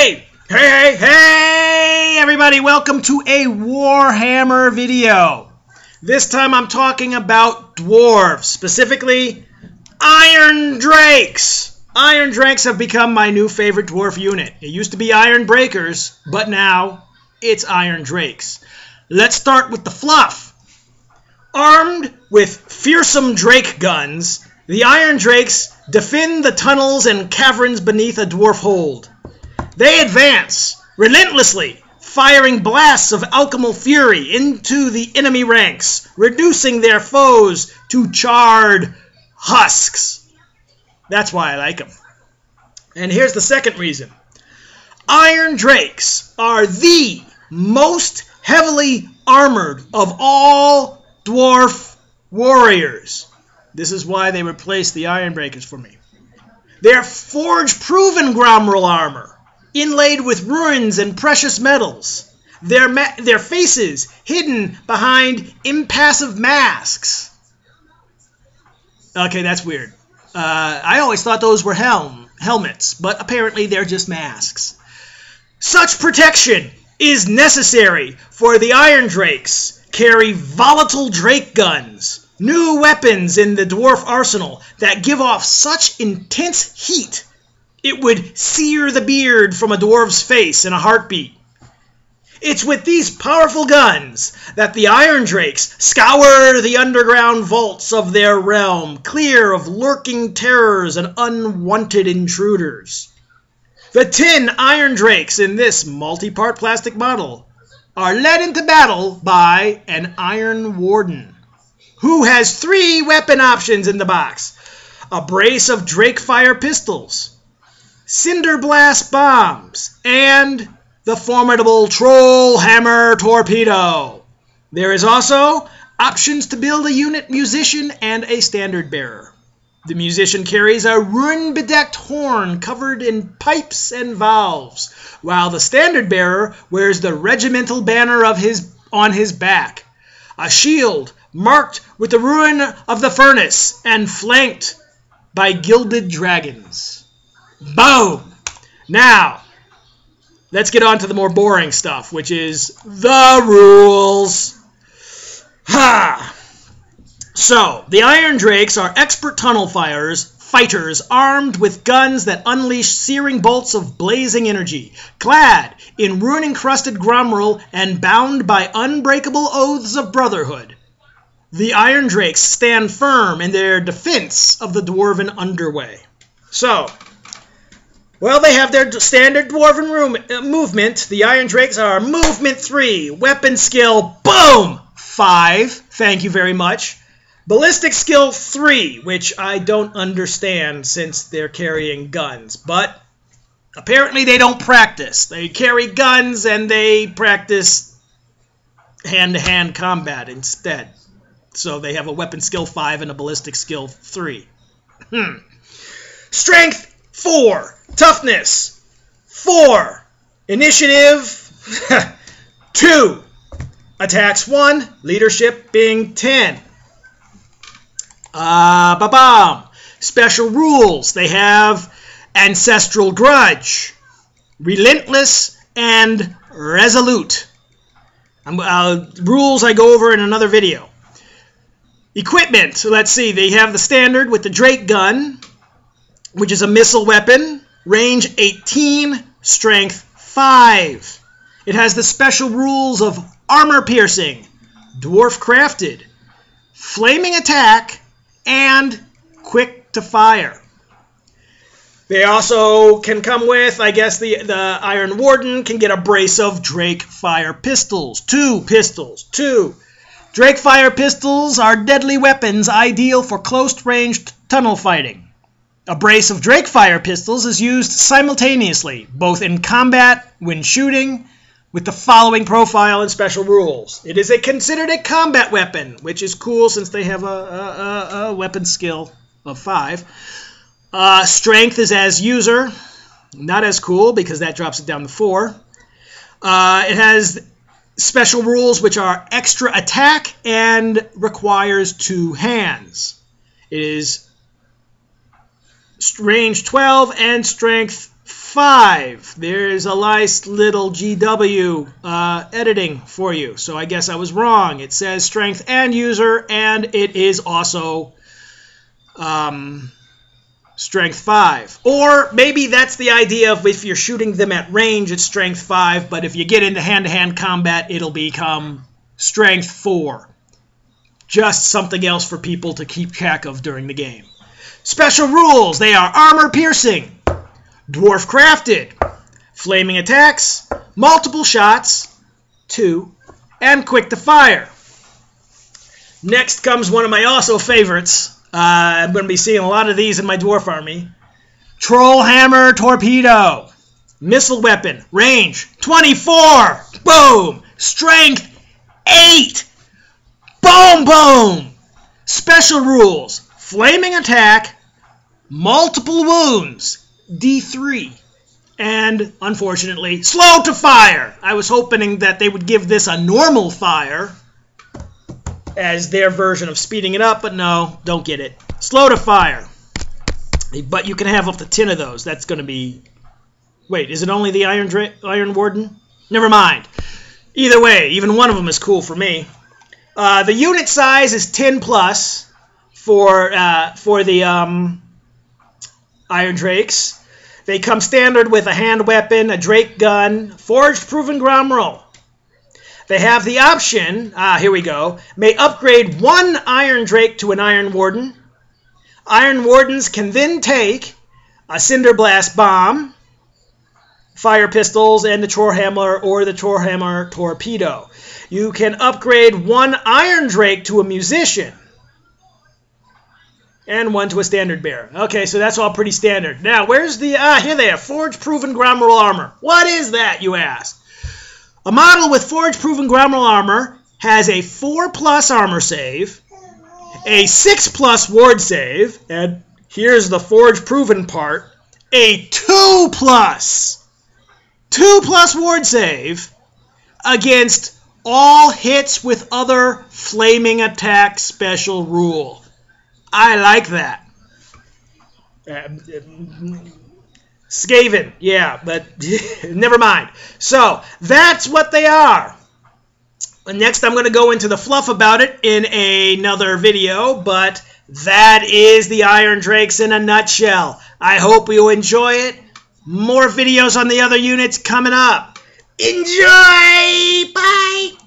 Hey! Hey, hey, hey, everybody, welcome to a Warhammer video. This time I'm talking about dwarves, specifically Iron Drakes. Iron Drakes have become my new favorite dwarf unit. It used to be Iron Breakers, but now it's Iron Drakes. Let's start with the fluff. Armed with fearsome Drake guns, the Iron Drakes defend the tunnels and caverns beneath a dwarf hold. They advance relentlessly, firing blasts of alchemal fury into the enemy ranks, reducing their foes to charred husks. That's why I like them. And here's the second reason Iron Drakes are the most heavily armored of all dwarf warriors. This is why they replaced the Iron Breakers for me. They're forge proven Gromril armor inlaid with runes and precious metals. Their, ma- their faces hidden behind impassive masks. Okay, that's weird. Uh, I always thought those were helm helmets, but apparently they're just masks. Such protection is necessary for the Iron Drakes carry volatile Drake guns, new weapons in the dwarf arsenal that give off such intense heat it would sear the beard from a dwarf's face in a heartbeat. It's with these powerful guns that the Iron Drakes scour the underground vaults of their realm, clear of lurking terrors and unwanted intruders. The ten Iron Drakes in this multi part plastic model are led into battle by an Iron Warden, who has three weapon options in the box a brace of Drake Fire pistols, cinder blast bombs, and the formidable troll hammer torpedo. There is also options to build a unit musician and a standard bearer. The musician carries a rune bedecked horn covered in pipes and valves, while the standard bearer wears the regimental banner of his on his back, a shield marked with the rune of the furnace and flanked by gilded dragons. Boom! Now, let's get on to the more boring stuff, which is the rules. Ha! So, the Iron Drakes are expert tunnel fires, fighters armed with guns that unleash searing bolts of blazing energy, clad in rune encrusted Gromril and bound by unbreakable oaths of brotherhood. The Iron Drakes stand firm in their defense of the dwarven underway. So, well, they have their standard dwarven room, uh, movement. The Iron Drakes are movement 3, weapon skill, boom, 5. Thank you very much. Ballistic skill 3, which I don't understand since they're carrying guns, but apparently they don't practice. They carry guns and they practice hand to hand combat instead. So they have a weapon skill 5 and a ballistic skill 3. Hmm. Strength 4. Toughness. 4. Initiative. 2. Attacks 1. Leadership being 10. Uh, ba-bam. Special rules. They have Ancestral Grudge, Relentless, and Resolute. Uh, rules I go over in another video. Equipment. Let's see. They have the standard with the Drake gun, which is a missile weapon, range 18, strength 5. It has the special rules of armor piercing, dwarf crafted, flaming attack, and quick to fire. They also can come with, I guess, the, the Iron Warden can get a brace of Drake Fire pistols. Two pistols. Two. Drake Fire pistols are deadly weapons ideal for close range tunnel fighting. A brace of Drake fire pistols is used simultaneously, both in combat when shooting, with the following profile and special rules. It is a considered a combat weapon, which is cool since they have a, a, a weapon skill of five. Uh, strength is as user, not as cool because that drops it down to four. Uh, it has special rules which are extra attack and requires two hands. It is range 12 and strength 5. There's a nice little GW uh, editing for you. So I guess I was wrong. It says strength and user, and it is also um, strength 5. Or maybe that's the idea of if you're shooting them at range, it's strength 5, but if you get into hand to hand combat, it'll become strength 4. Just something else for people to keep track of during the game. Special rules they are armor piercing, dwarf crafted, flaming attacks, multiple shots, 2, and quick to fire. Next comes one of my also favorites uh, I'm going to be seeing a lot of these in my dwarf army. Troll hammer torpedo. Missile weapon. Range 24. Boom. Strength 8. Boom, boom. Special rules. Flaming attack. Multiple wounds. D3. And unfortunately, slow to fire. I was hoping that they would give this a normal fire as their version of speeding it up, but no, don't get it. Slow to fire. But you can have up to 10 of those. That's going to be... Wait, is it only the Iron, Dra Iron Warden? Never mind. Either way, even one of them is cool for me. Uh, the unit size is 10 plus for, uh, for the um, Iron Drakes. They come standard with a hand weapon, a Drake gun, forged proven Gromril. They have the option, ah, here we go, may upgrade one Iron Drake to an Iron Warden. Iron Wardens can then take a Cinder Blast Bomb, fire pistols, and the Trollhammer or the Trollhammer Torpedo. You can upgrade one Iron Drake to a Musician and one to a standard bearer. Okay, so that's all pretty standard. Now, where's the, ah, here they are, Forge Proven Gromril Armor. What is that, you ask? A model with Forge Proven Gromril Armor has a 4 plus armor save, a 6 plus ward save, and here's the Forge Proven part, a 2 plus, 2 plus ward save against all hits with other flaming attack special rule. I like that. Uh, Skaven, yeah, but never mind. So that's what they are. Next, I'm going to go into the fluff about it in another video, but that is the Iron Drakes in a nutshell. I hope you enjoy it. More videos on the other units coming up. Enjoy! Bye!